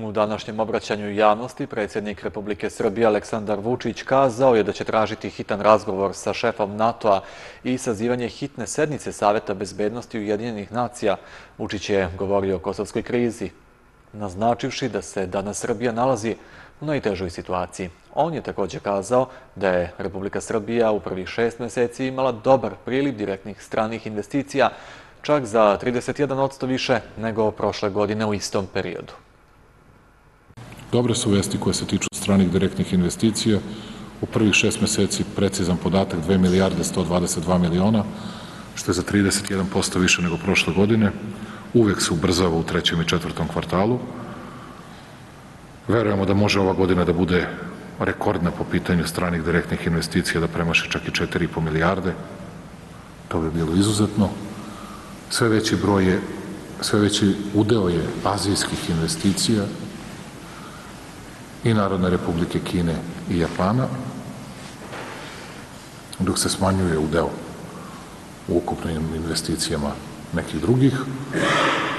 U današnjem obraćanju javnosti predsjednik Republike Srbije Aleksandar Vučić kazao je da će tražiti hitan razgovor sa šefom NATO-a i sazivanje hitne sednice Saveta bezbednosti Ujedinjenih nacija. Vučić je govorio o kosovskoj krizi, naznačivši da se danas Srbija nalazi u najtežoj situaciji. On je također kazao da je Republika Srbija u prvih šest meseci imala dobar priliv direktnih stranih investicija, čak za 31% više nego prošle godine u istom periodu. Dobre su vesti koje se tiču stranih direktnih investicija. U prvih šest meseci precizan podatak 2 milijarde 122 miliona, što je za 31% više nego prošle godine. Uvek se ubrzava u trećem i četvrtom kvartalu. Verujemo da može ova godina da bude rekordna po pitanju stranih direktnih investicija, da premaše čak i 4,5 milijarde. To bi bilo izuzetno. Sve veći broj je, sve veći udeo je azijskih investicija i Narodne republike Kine i Japana, dok se smanjuje udeo u ukupnim investicijama nekih drugih.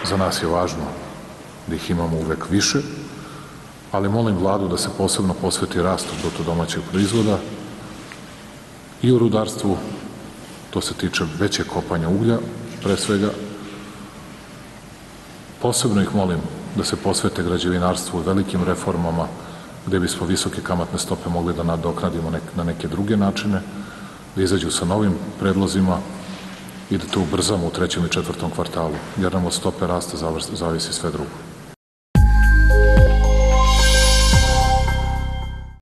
Za nas je važno da ih imamo uvek više, ali molim vladu da se posebno posveti rastu bruto domaćeg proizvoda i u rudarstvu, to se tiče veće kopanja uglja, pre svega. Posebno ih molim da se posvete građevinarstvu u velikim reformama, gde bismo visoke kamatne stope mogli da nadoknadimo na neke druge načine, da izađu sa novim predlozima i da to ubrzamo u trećem i četvrtom kvartalu, jer nam od stope rasta zavisi sve drugo.